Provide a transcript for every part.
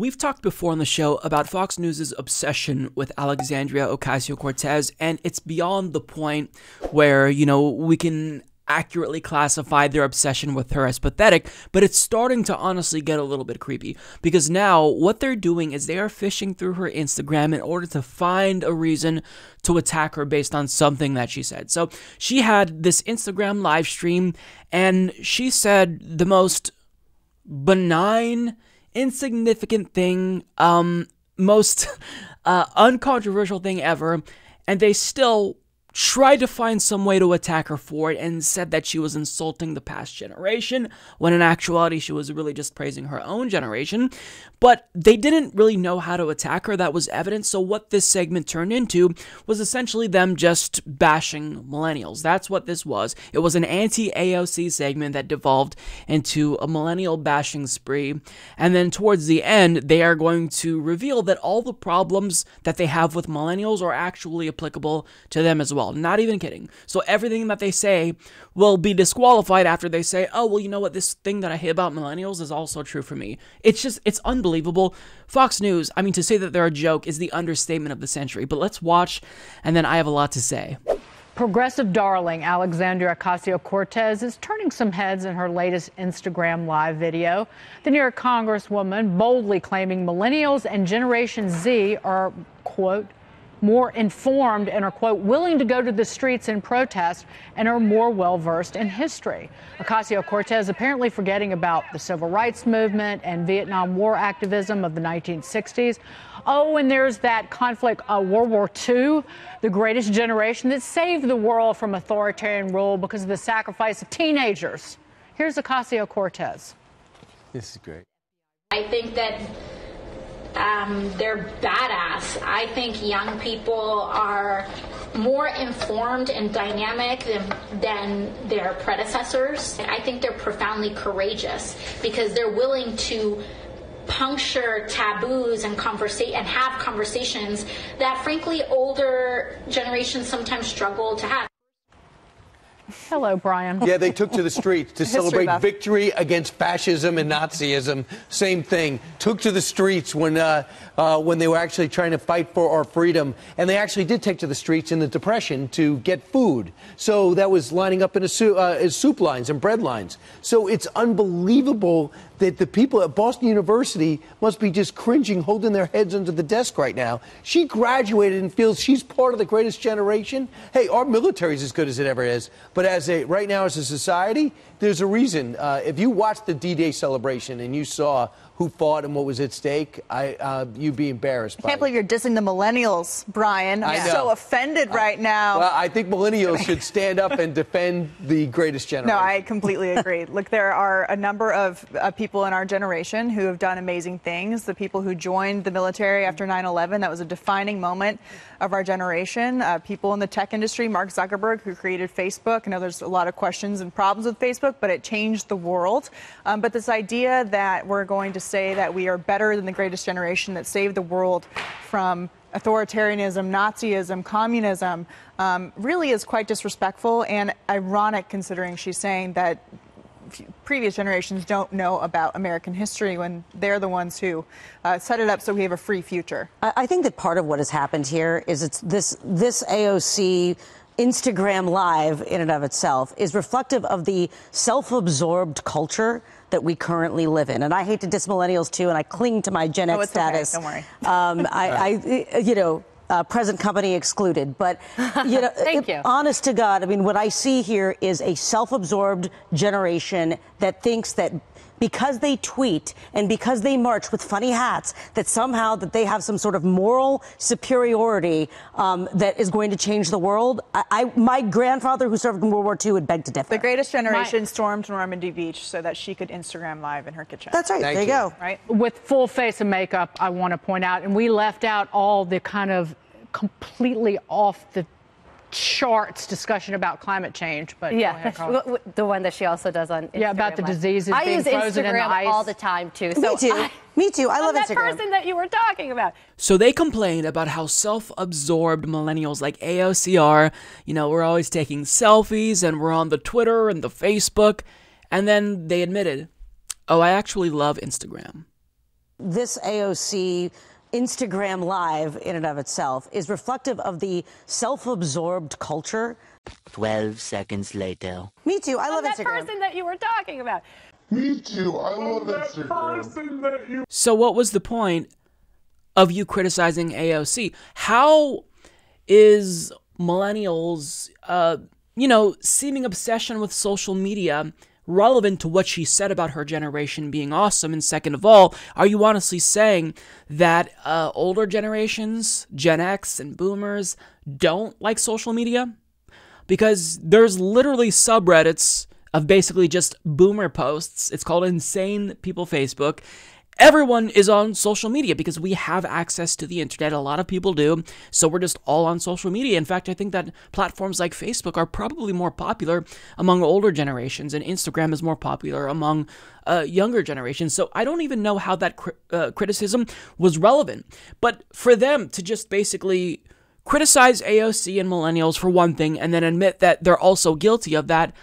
We've talked before on the show about Fox News' obsession with Alexandria Ocasio Cortez, and it's beyond the point where, you know, we can accurately classify their obsession with her as pathetic, but it's starting to honestly get a little bit creepy because now what they're doing is they are fishing through her Instagram in order to find a reason to attack her based on something that she said. So she had this Instagram live stream and she said the most benign insignificant thing, um, most uh, uncontroversial thing ever, and they still tried to find some way to attack her for it and said that she was insulting the past generation, when in actuality she was really just praising her own generation. But they didn't really know how to attack her, that was evident. So, what this segment turned into was essentially them just bashing millennials. That's what this was. It was an anti AOC segment that devolved into a millennial bashing spree. And then towards the end, they are going to reveal that all the problems that they have with millennials are actually applicable to them as well well. Not even kidding. So everything that they say will be disqualified after they say, oh, well, you know what? This thing that I hate about millennials is also true for me. It's just, it's unbelievable. Fox News, I mean, to say that they're a joke is the understatement of the century. But let's watch, and then I have a lot to say. Progressive darling Alexandria Ocasio Cortez is turning some heads in her latest Instagram live video. The New York Congresswoman boldly claiming millennials and Generation Z are, quote, more informed and are, quote, willing to go to the streets in protest and are more well versed in history. Ocasio Cortez apparently forgetting about the civil rights movement and Vietnam War activism of the 1960s. Oh, and there's that conflict, uh, World War II, the greatest generation that saved the world from authoritarian rule because of the sacrifice of teenagers. Here's Ocasio Cortez. This is great. I think that um, they're badass. I think young people are more informed and dynamic than, than their predecessors. I think they're profoundly courageous because they're willing to puncture taboos and conversate and have conversations that frankly older generations sometimes struggle to have. Hello, Brian. Yeah, they took to the streets to celebrate buff. victory against fascism and Nazism. Same thing. Took to the streets when uh, uh, when they were actually trying to fight for our freedom, and they actually did take to the streets in the Depression to get food. So that was lining up in a su- uh, soup lines and bread lines. So it's unbelievable that the people at Boston University must be just cringing, holding their heads under the desk right now. She graduated and feels she's part of the greatest generation. Hey, our military is as good as it ever is, but as a right now as a society, there's a reason. Uh, if you watched the D-Day celebration and you saw who fought and what was at stake, I, uh, you'd be embarrassed. I can't believe you're dissing the millennials, Brian. I'm so offended right now. Well, I think millennials should stand up and defend the greatest generation. No, I completely agree. Look, there are a number of uh, people in our generation who have done amazing things. The people who joined the military after 9/11, that was a defining moment of our generation. Uh, people in the tech industry, Mark Zuckerberg, who created Facebook. I know there's a lot of questions and problems with Facebook, but it changed the world. Um, but this idea that we're going to say that we are better than the greatest generation that saved the world from authoritarianism, Nazism, communism, um, really is quite disrespectful and ironic considering she's saying that previous generations don't know about American history when they're the ones who uh, set it up so we have a free future. I think that part of what has happened here is it's this this AOC Instagram Live in and of itself is reflective of the self-absorbed culture that we currently live in. And I hate to diss millennials too, and I cling to my Gen X oh, status. Okay. Don't worry. Um, I, I, you know, uh, present company excluded. But you know, Thank you. honest to God, I mean, what I see here is a self-absorbed generation that thinks that because they tweet and because they march with funny hats, that somehow that they have some sort of moral superiority um, that is going to change the world. I, I, my grandfather, who served in World War II, would beg to differ. The greatest generation my, stormed Normandy Beach so that she could Instagram live in her kitchen. That's right. Thank there you go. Right. With full face of makeup, I want to point out, and we left out all the kind of completely off the charts discussion about climate change, but yeah, the one that she also does on Instagram yeah about the diseases I being use frozen Instagram in the ice all the time too. So Me too. I, Me too. I love that Instagram. person that you were talking about. So they complained about how self-absorbed millennials like AOC are. You know, we're always taking selfies and we're on the Twitter and the Facebook, and then they admitted, "Oh, I actually love Instagram." This AOC Instagram Live, in and of itself, is reflective of the self absorbed culture. 12 seconds later. Me too. I love that Instagram. person that you were talking about. Me too. I love Instagram. Person that you- So, what was the point of you criticizing AOC? How is millennials, uh, you know, seeming obsession with social media relevant to what she said about her generation being awesome? And second of all, are you honestly saying that uh, older generations, Gen X and boomers, don't like social media? Because there's literally subreddits of basically just boomer posts. It's called Insane People Facebook everyone is on social media because we have access to the internet. A lot of people do. So we're just all on social media. In fact, I think that platforms like Facebook are probably more popular among older generations, and Instagram is more popular among uh, younger generations. So I don't even know how that cri- uh, criticism was relevant. But for them to just basically criticize AOC and millennials for one thing and then admit that they're also guilty of that,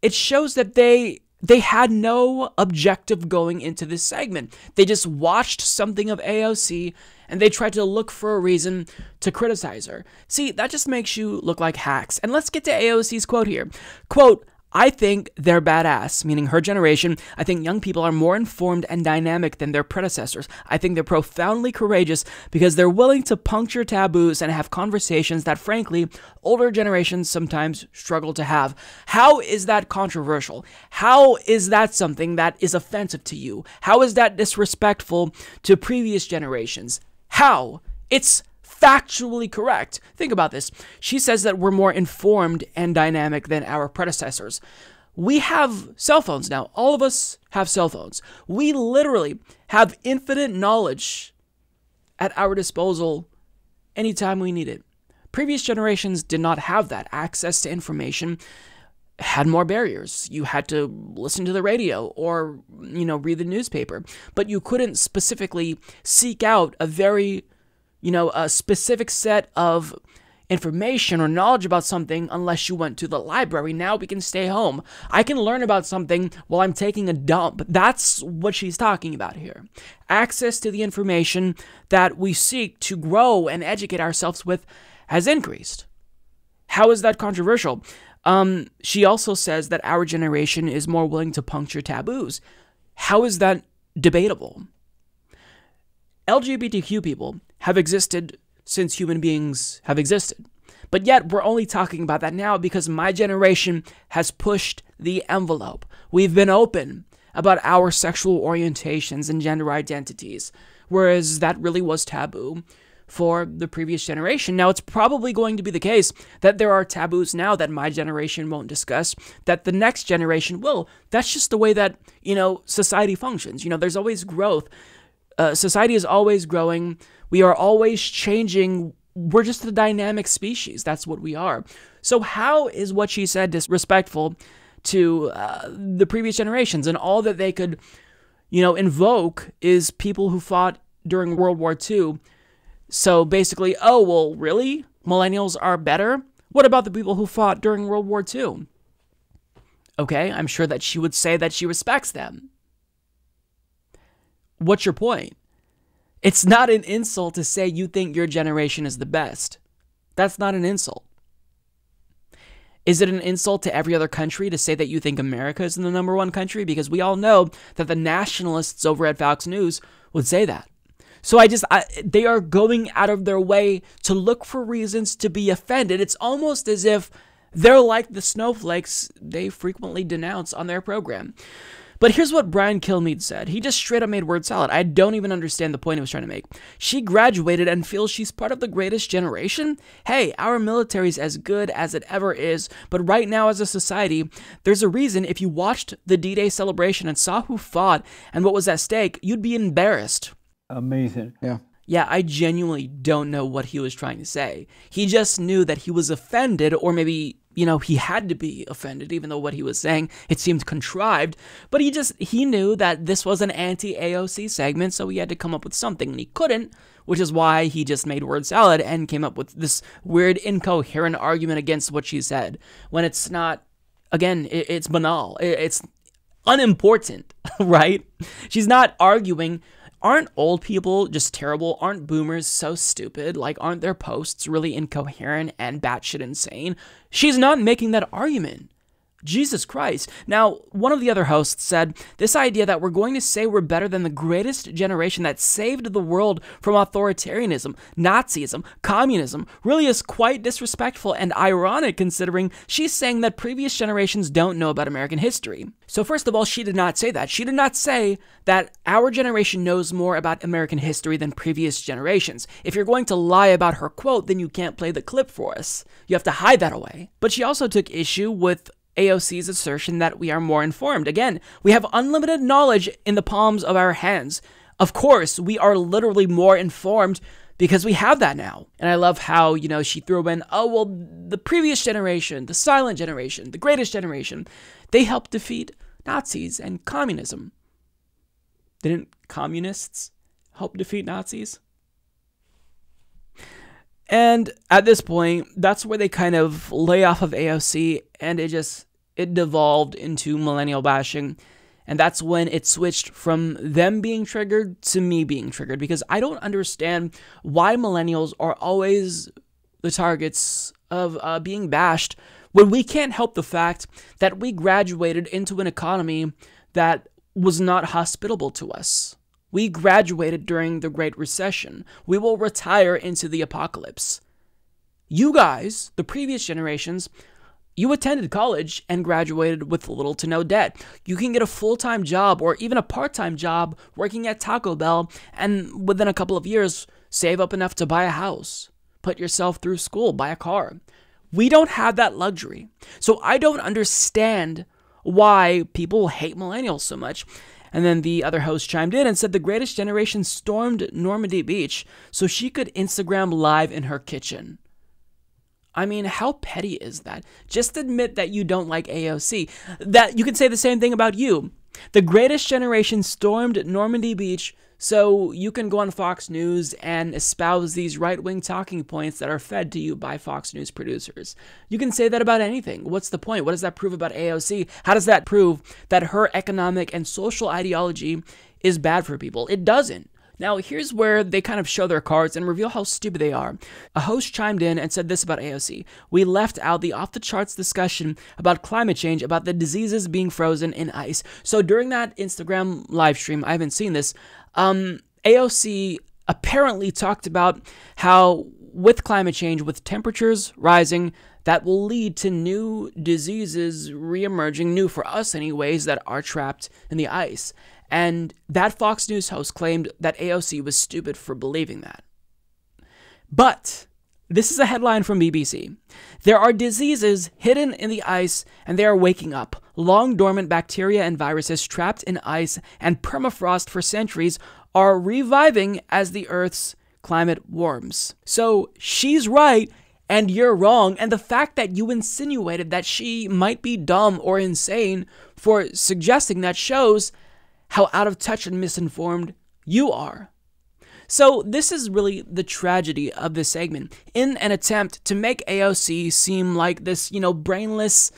it shows that they they had no objective going into this segment. They just watched something of AOC and they tried to look for a reason to criticize her. See, that just makes you look like hacks. And let's get to AOC's quote here. Quote, I think they're badass, meaning her generation. I think young people are more informed and dynamic than their predecessors. I think they're profoundly courageous because they're willing to puncture taboos and have conversations that, frankly, older generations sometimes struggle to have. How is that controversial? How is that something that is offensive to you? How is that disrespectful to previous generations? How? It's factually correct. Think about this. She says that we're more informed and dynamic than our predecessors. We have cell phones now. All of us have cell phones. We literally have infinite knowledge at our disposal anytime we need it. Previous generations did not have that. Access to information had more barriers. You had to listen to the radio or, you know, read the newspaper, but you couldn't specifically seek out a very you know, a specific set of information or knowledge about something unless you went to the library. Now we can stay home. I can learn about something while I'm taking a dump. That's what she's talking about here. Access to the information that we seek to grow and educate ourselves with has increased. How is that controversial? Um, she also says that our generation is more willing to puncture taboos. How is that debatable? LGBTQ people have existed since human beings have existed. But yet, we're only talking about that now because my generation has pushed the envelope. We've been open about our sexual orientations and gender identities, whereas that really was taboo for the previous generation. Now, it's probably going to be the case that there are taboos now that my generation won't discuss, that the next generation will. That's just the way that, you know, society functions. You know, there's always growth. Uh, society is always growing. We are always changing. We're just a dynamic species. That's what we are. So, how is what she said disrespectful to uh, the previous generations? And all that they could, you know, invoke is people who fought during World War II. So basically, oh, well, really? Millennials are better? What about the people who fought during World War II? Okay, I'm sure that she would say that she respects them. What's your point? It's not an insult to say you think your generation is the best. That's not an insult. Is it an insult to every other country to say that you think America is the number one country? Because we all know that the nationalists over at Fox News would say that. So I just, I, they are going out of their way to look for reasons to be offended. It's almost as if they're like the snowflakes they frequently denounce on their program. But here's what Brian Kilmeade said. He just straight up made word salad. I don't even understand the point he was trying to make. She graduated and feels she's part of the greatest generation? Hey, our military's as good as it ever is, but right now as a society, there's a reason if you watched the D Day celebration and saw who fought and what was at stake, you'd be embarrassed. Amazing. Yeah. Yeah, I genuinely don't know what he was trying to say. He just knew that he was offended, or maybe, you know, he had to be offended, even though what he was saying, it seemed contrived. But he just, he knew that this was an anti AOC segment, so he had to come up with something, and he couldn't, which is why he just made word salad and came up with this weird, incoherent argument against what she said, when it's not, again, it's banal. It's unimportant, right? She's not arguing aren't old people just terrible? Aren't boomers so stupid? Like, aren't their posts really incoherent and batshit insane? She's not making that argument. Jesus Christ. Now, one of the other hosts said this idea that we're going to say we're better than the greatest generation that saved the world from authoritarianism, Nazism, communism really is quite disrespectful and ironic considering she's saying that previous generations don't know about American history. So, first of all, she did not say that. She did not say that our generation knows more about American history than previous generations. If you're going to lie about her quote, then you can't play the clip for us. You have to hide that away. But she also took issue with AOC's assertion that we are more informed. Again, we have unlimited knowledge in the palms of our hands. Of course, we are literally more informed because we have that now. And I love how, you know, she threw in, oh, well, the previous generation, the silent generation, the greatest generation, they helped defeat Nazis and communism. Didn't communists help defeat Nazis? And at this point, that's where they kind of lay off of AOC and it just it devolved into millennial bashing. And that's when it switched from them being triggered to me being triggered because I don't understand why millennials are always the targets of uh, being bashed when we can't help the fact that we graduated into an economy that was not hospitable to us. We graduated during the Great Recession. We will retire into the apocalypse. You guys, the previous generations, you attended college and graduated with little to no debt. You can get a full time job or even a part time job working at Taco Bell and within a couple of years save up enough to buy a house, put yourself through school, buy a car. We don't have that luxury. So I don't understand why people hate millennials so much. And then the other host chimed in and said the greatest generation stormed Normandy Beach so she could Instagram live in her kitchen. I mean, how petty is that? Just admit that you don't like AOC. That you can say the same thing about you. The greatest generation stormed Normandy Beach so you can go on Fox News and espouse these right wing talking points that are fed to you by Fox News producers. You can say that about anything. What's the point? What does that prove about AOC? How does that prove that her economic and social ideology is bad for people? It doesn't. Now, here's where they kind of show their cards and reveal how stupid they are. A host chimed in and said this about AOC We left out the off the charts discussion about climate change, about the diseases being frozen in ice. So during that Instagram live stream, I haven't seen this, um, AOC apparently talked about how with climate change, with temperatures rising, that will lead to new diseases reemerging, new for us, anyways, that are trapped in the ice. And that Fox News host claimed that AOC was stupid for believing that. But this is a headline from BBC. There are diseases hidden in the ice and they are waking up. Long dormant bacteria and viruses trapped in ice and permafrost for centuries are reviving as the Earth's climate warms. So she's right and you're wrong. And the fact that you insinuated that she might be dumb or insane for suggesting that shows how out of touch and misinformed you are. So, this is really the tragedy of this segment. In an attempt to make AOC seem like this, you know, brainless,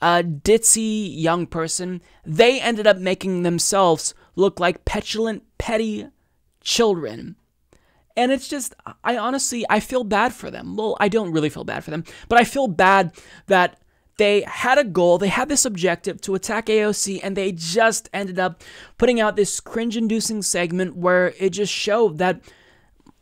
uh, ditzy young person, they ended up making themselves look like petulant, petty children. And it's just, I honestly, I feel bad for them. Well, I don't really feel bad for them, but I feel bad that they had a goal, they had this objective to attack AOC, and they just ended up putting out this cringe inducing segment where it just showed that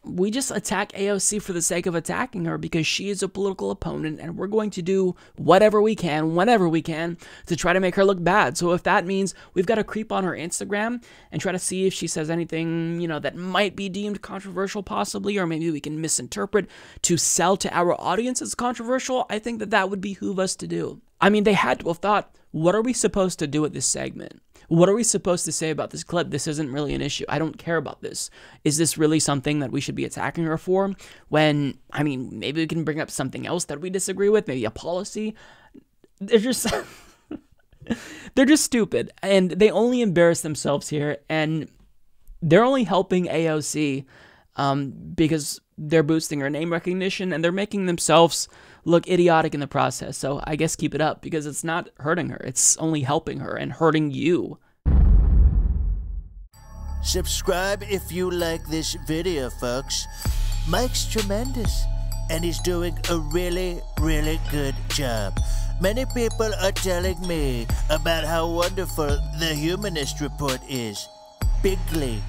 we just attack AOC for the sake of attacking her because she is a political opponent and we're going to do whatever we can, whenever we can, to try to make her look bad. So if that means we've got to creep on her Instagram and try to see if she says anything, you know, that might be deemed controversial possibly, or maybe we can misinterpret to sell to our audience as controversial, I think that that would behoove us to do. I mean, they had to have thought, what are we supposed to do with this segment? What are we supposed to say about this clip? This isn't really an issue. I don't care about this. Is this really something that we should be attacking her for? When, I mean, maybe we can bring up something else that we disagree with, maybe a policy. They're just. they're just stupid and they only embarrass themselves here and they're only helping AOC um, because they're boosting her name recognition and they're making themselves look idiotic in the process. So I guess keep it up because it's not hurting her, it's only helping her and hurting you. Subscribe if you like this video, folks. Mike's tremendous and he's doing a really, really good job. Many people are telling me about how wonderful the Humanist Report is. Bigly.